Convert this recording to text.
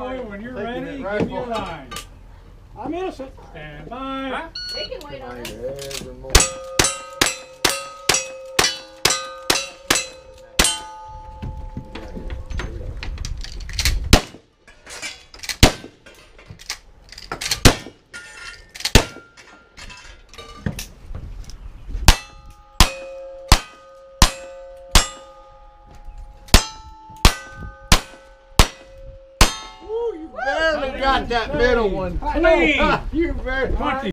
boy, when you're Taking ready, it give me a line. I'm innocent. Stand by. They can wait on us. Barely got that middle one. Clean. You very. Twenty.